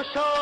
कुशो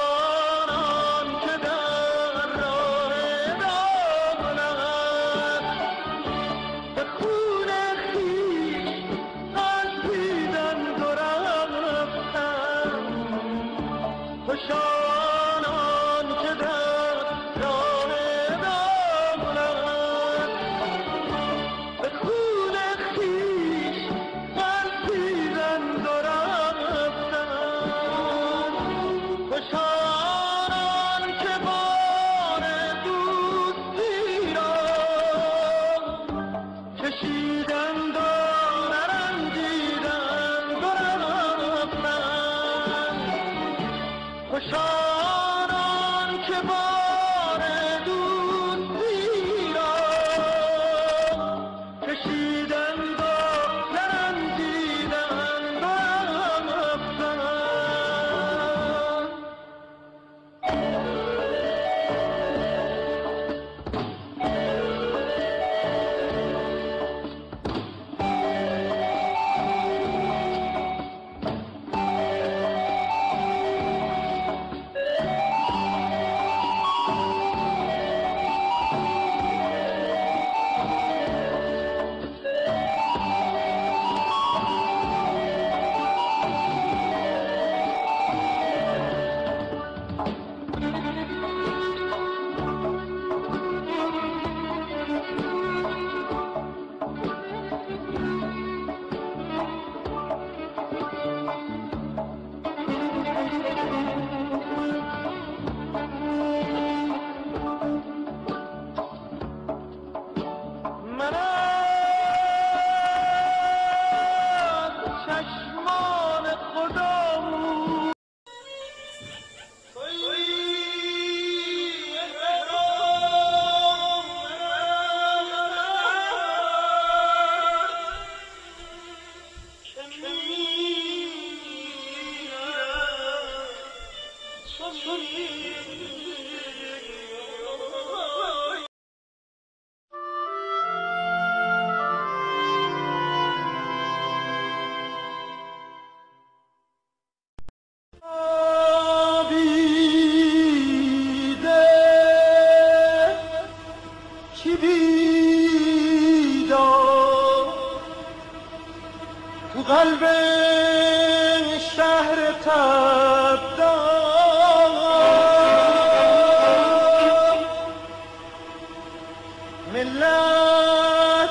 ملات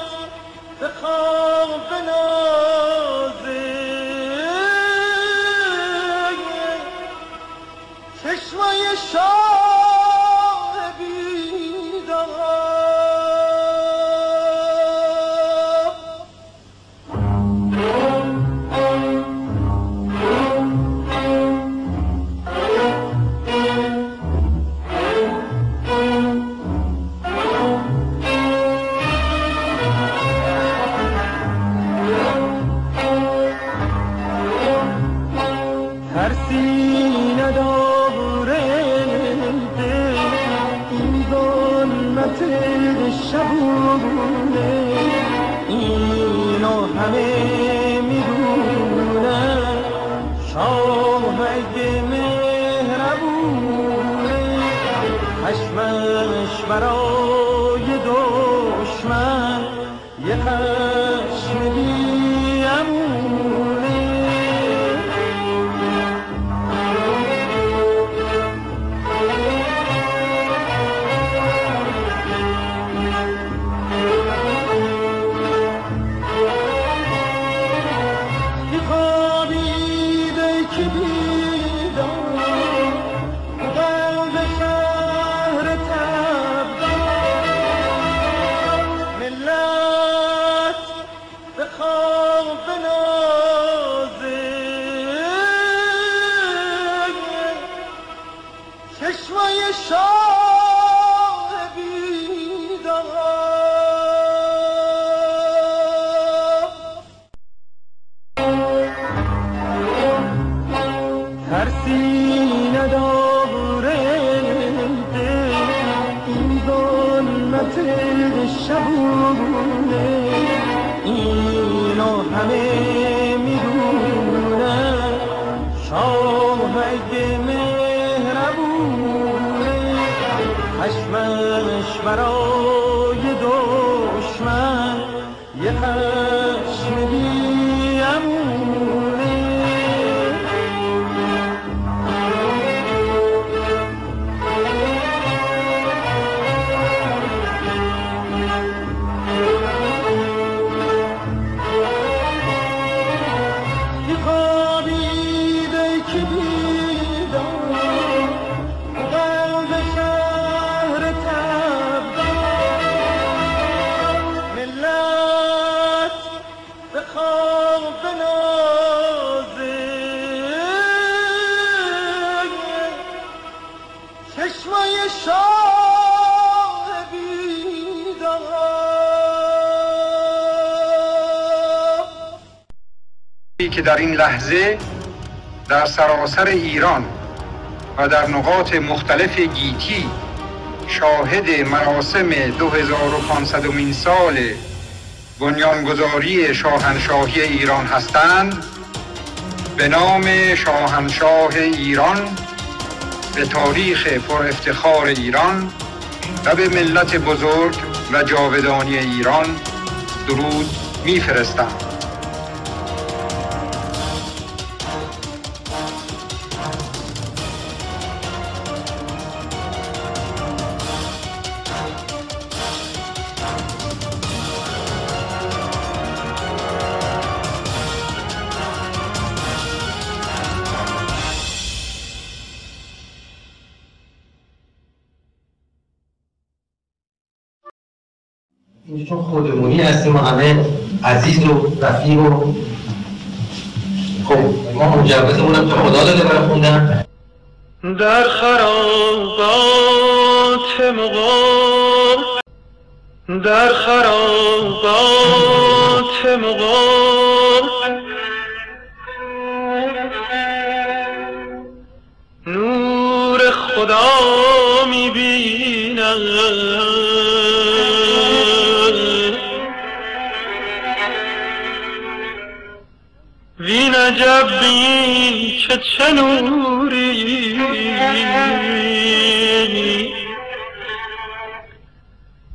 فخار بنازل. ظلمت شبونه اینو همه می‌دونه شاه خشمش برای که در این لحظه در سراسر ایران و در نقاط مختلف گیتی شاهد مراسم 2500 مین سال بنیانگذاری شاهنشاهی ایران هستند به نام شاهنشاه ایران به تاریخ پر افتخار ایران و به ملت بزرگ و جاودانی ایران درود میفرستم. اینجا چون خودمونی هستیم و همه عزیز و رفیق و خب ما مجوزمونم که خدا داده برای خوندن. در خرابات مقام در خرابات مقام نور خدا می‌بینم بین که چه نوری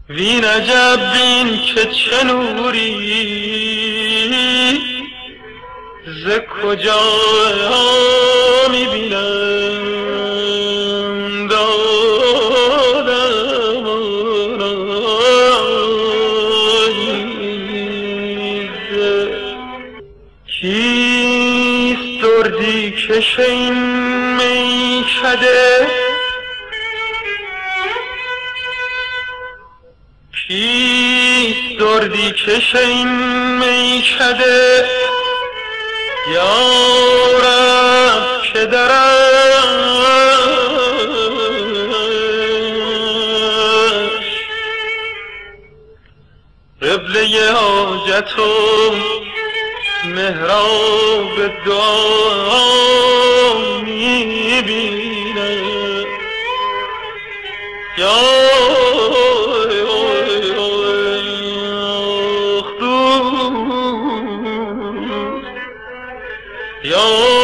وین عجب بین که چه نوری ز کجا می‌بینم دادم کیست دردی کش این میکده. کیست دردی کش این میکده. یارب که درش قبله و مهراب دعا می‌بینه. یا یا